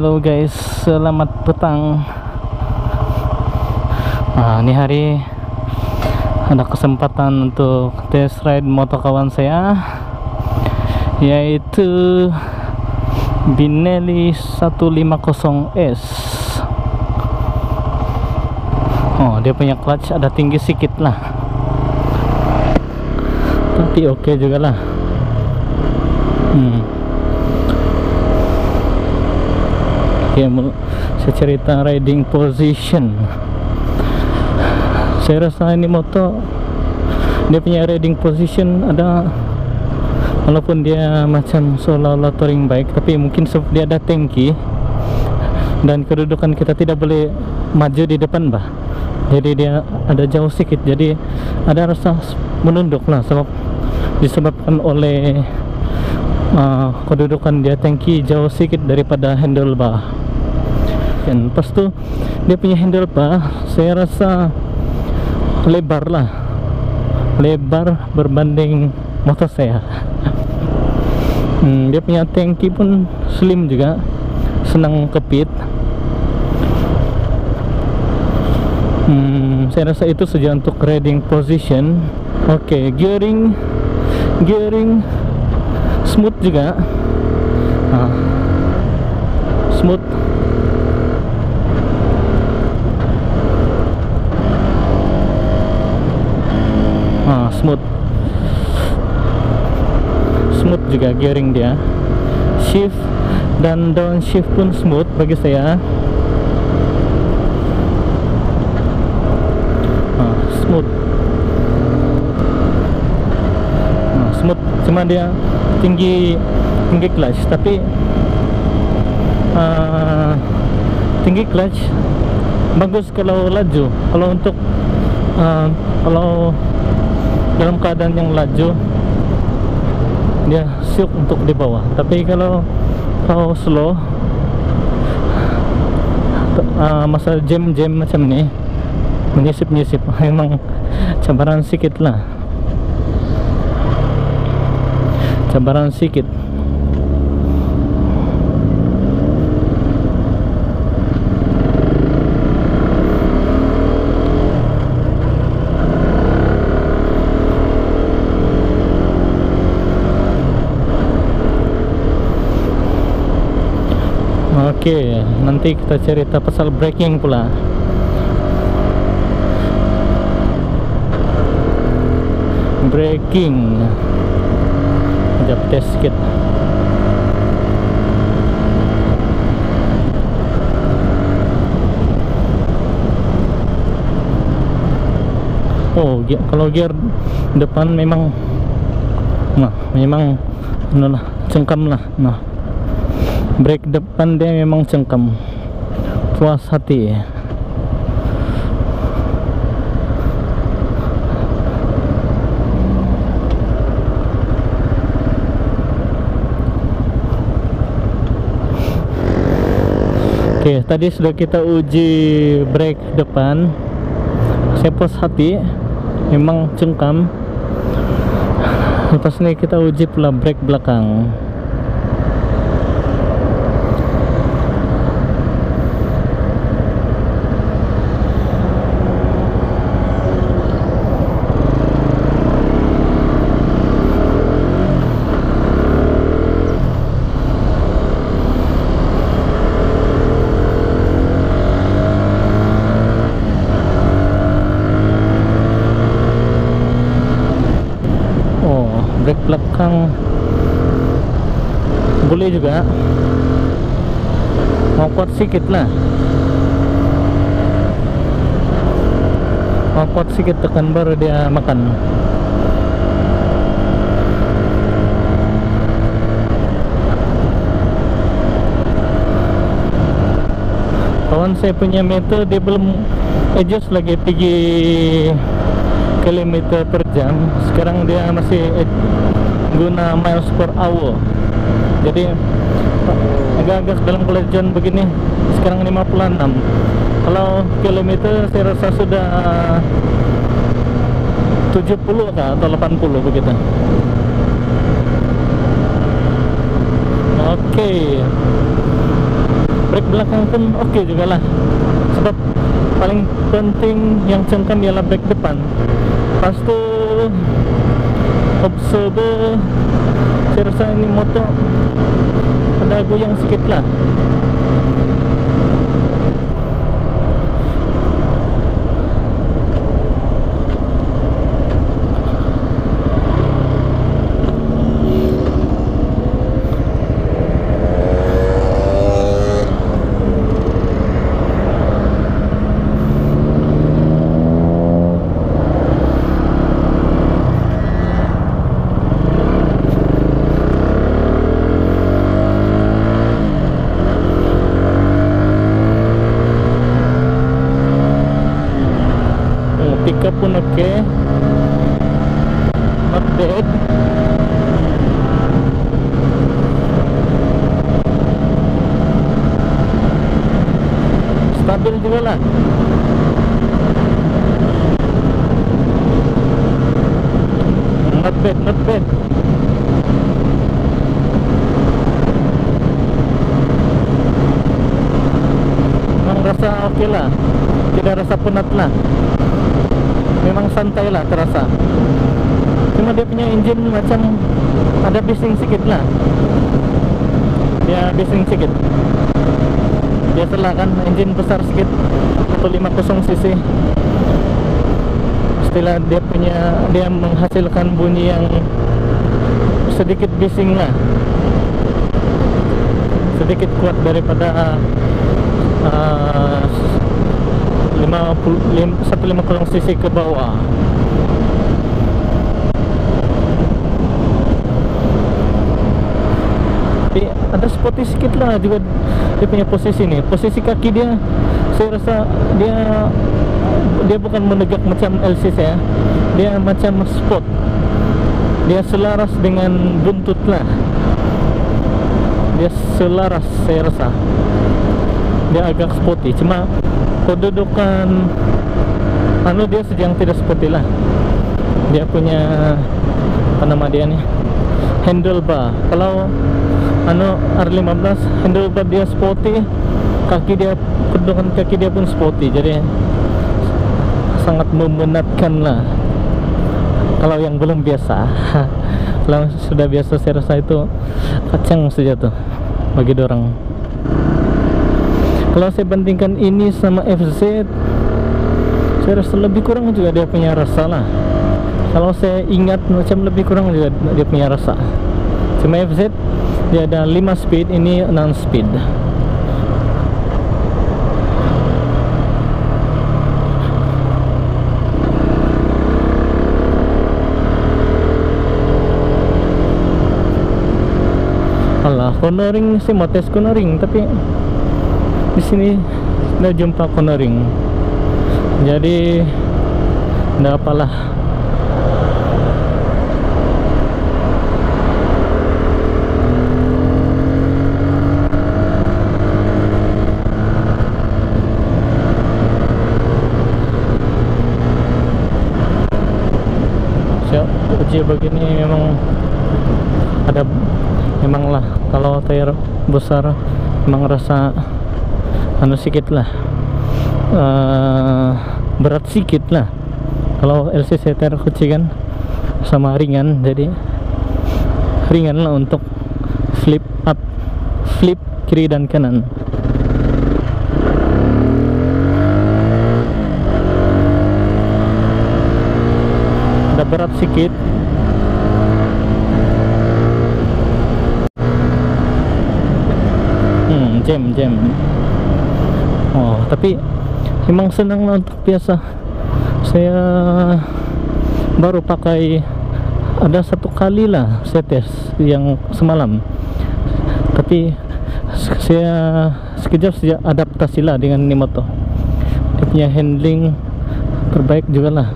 Hello guys, selamat petang. Nah, ini hari ada kesempatan untuk test ride motor kawan saya yaitu Binelli 150S. Oh, dia punya clutch ada tinggi sedikit lah. Tapi oke okay juga lah. Hmm. Mul- saya cerita riding position. Saya rasa ini motor dia punya riding position ada walaupun dia macam seolah-olah touring bike tapi mungkin dia ada tangki dan kedudukan kita tidak boleh maju di depan bah jadi dia ada jauh sedikit jadi ada rasa menunduk lah sebab disebabkan oleh uh, kedudukan dia tangki jauh sedikit daripada handlebar dan pas tu dia punya handlebar saya rasa lebar lah. Lebar berbanding motor saya. Hmm, dia punya tangki pun slim juga. Senang kepit. Hmm, saya rasa itu saja untuk riding position. Oke okay, gearing gearing smooth juga. Ah, smooth ah, smooth. Smooth juga gearing dia. Shift dan downshift pun smooth bagi saya. Ah, smooth. Ah, smooth. Cuma dia tinggi tinggi clutch tapi ah, tinggi clutch bagus kalau laju. Kalau untuk ah, kalau dalam keadaan yang laju dia siuk untuk di bawah. Tapi kalau kalau slow uh, masa jam-jam macam ni menyisip-nyisip memang cabaran sikit lah. Cabaran sikit Oke, nanti kita cerita pasal braking pula. Braking. Sekejap test sikit. Oh, gi- kalau gear depan memang nah, memang ano lah, cengkam lah. Nah, brake depan dia memang cengkam puas hati Oke, tadi sudah kita uji brake depan. Saya puas hati, memang cengkam. Lepas ini kita uji pula brake belakang. Oh, brake belakang boleh juga. Mau kuat sikit lah. Mau kuat sikit tekan baru dia makan. Kawan saya punya meter dia belum adjust lagi pergi kilometer per jam. Sekarang dia masih eh, guna miles per hour. Jadi agak-agak dalam kelajuan begini sekarang 56 kalau kilometer saya rasa sudah 70 kah atau 80 begitu. Oke. Brake belakang pun oke okay juga lah. Sebab paling penting yang cengkam ialah brake depan. Lepas tu observer saya rasa ini motor ada goyang sikit lah stabil juga lah not bad not bad memang rasa oke lah. Tidak rasa penat lah. Memang santai lah terasa. Cuma dia punya engine macam ada bising sedikit lah. Dia bising sedikit biasalah kan engine besar sedikit 150 cc. Setelah dia punya dia menghasilkan bunyi yang sedikit bising lah. Sedikit kuat daripada uh, 150 cc ke bawah tapi ada sporty sikit lah juga dia punya posisi ni posisi kaki dia saya rasa dia dia bukan menegak macam LCC ya. Dia macam sport. Dia selaras dengan buntut lah. Dia selaras saya rasa. Dia agak sporty. Cuma kedudukan anu dia sedang tidak seperti lah. Dia punya apa nama dia nih handlebar. Kalau anu R15 handlebar dia sporty. Kaki dia kedudukan kaki dia pun sporty jadi sangat memenatkan lah. Kalau yang belum biasa kalau sudah biasa saya rasa itu kacang saja tuh bagi dorang. Kalau saya bandingkan ini sama FZ saya rasa lebih kurang juga dia punya rasa lah. Kalau saya ingat macam lebih kurang juga dia punya rasa. Cuma FZ dia ada 5 speed ini 6 speed. Alah, cornering sih mau tes cornering tapi di sini udah jumpa cornering jadi enggak apalah uji begini memang ada memanglah kalau tayar besar memang rasa anu sedikit lah uh, berat sedikit lah kalau LCC terkecil kan sama ringan jadi ringan lah untuk flip up flip kiri dan kanan. Ada berat sedikit hmm jam jam. Oh tapi memang senang lah untuk biasa. Saya baru pakai ada satu kali lah saya tes yang semalam. Tapi saya sekejap saja adaptasi lah dengan ini motor. Dia punya handling terbaik juga lah.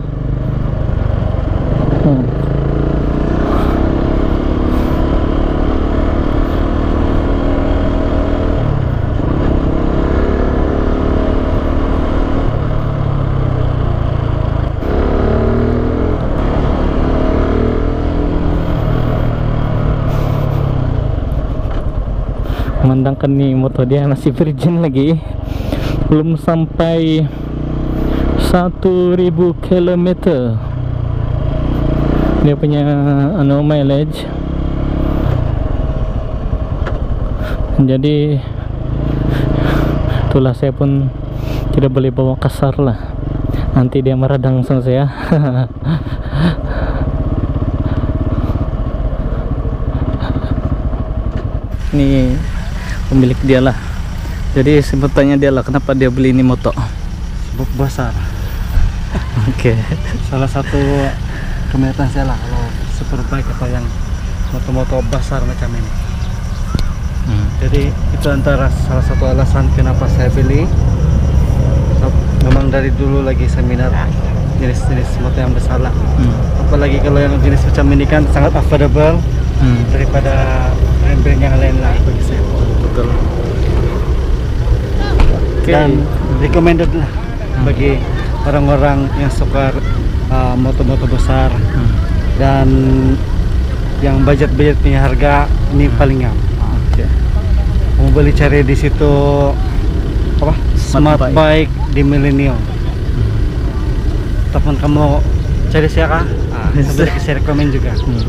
Hmm. Memandangkan nih motor dia masih virgin lagi. Belum sampai 1000 km dia punya anu mileage. Jadi itulah saya pun tidak boleh bawa kasar lah. Nanti dia meradang sama saya. Ini pemilik dia lah jadi sebutannya dia lah kenapa dia beli ini motor Sebab besar. oke Salah satu keminatan saya lah kalau superbike atau yang motor-motor besar macam ini. Hmm. Jadi itu antara salah satu alasan kenapa saya beli. So, memang dari dulu lagi seminar jenis-jenis motor yang besar lah. Hmm. Apalagi kalau yang jenis macam ini kan sangat affordable Hmm. daripada brand-brand yang lain lah bagi saya. Betul oke Dan recommended lah bagi orang-orang yang suka uh, motor-motor besar Hmm. dan yang budget-budget punya harga ini paling ngam. oke Mau beli cari di situ apa? Smart Smart, Bike. bike. di Millennium. Ataupun kamu cari siapa? Ah, saya rekomen juga. Hmm.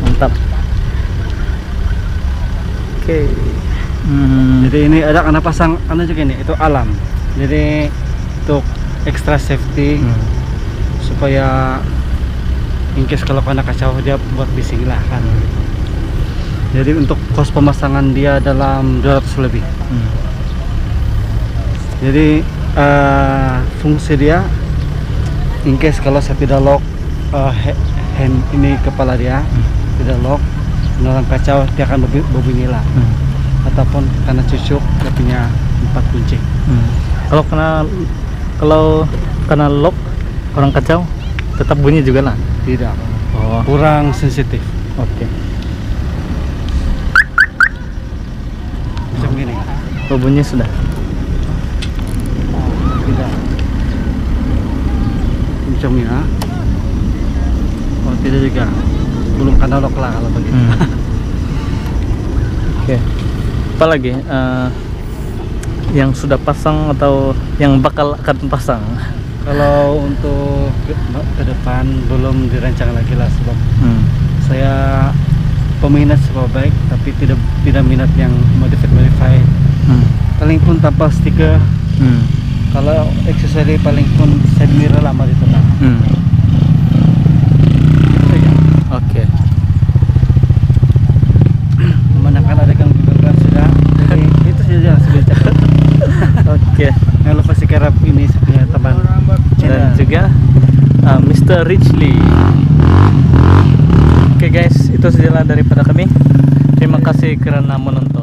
mantap oke Hmm. Jadi ini ada karena pasang anu juga ini itu alam. Jadi untuk extra safety Hmm. supaya in case kalau kena kacau dia buat bising lah kan. Jadi untuk kos pemasangan dia dalam 200 lebih. Hmm. Jadi eh, fungsi dia in case kalau saya tidak lock he- hand ini kepala dia tidak lock orang kacau dia akan berbunyi, berbunyi lah. Hmm. ataupun karena cucuk dia punya empat kunci. Hmm. kalau kena kalau kena lock orang kacau tetap bunyi juga lah? Tidak. Oh. Kurang sensitif. Oke. Macam gini. Oh bunyi sudah? Tidak. Macam ah. oh tidak juga belum kena lock lah kalau begitu Hmm. oke apa lagi Eh, yang sudah pasang atau yang bakal akan pasang kalau untuk ke, ke depan belum dirancang lagi lah sebab hmm. saya peminat sebuah baik tapi tidak tidak minat yang modified modified Hmm. paling pun tanpa stiker Hmm. kalau aksesori paling pun side mirror lama itu lah Hmm. oke memandangkan ada gang juga sudah jadi itu saja sudah cakap oke jangan lupa sekarang ini punya teman dan channel juga uh, Mr. Richly. Oke guys itu sajalah daripada kami. Terima kasih karena menonton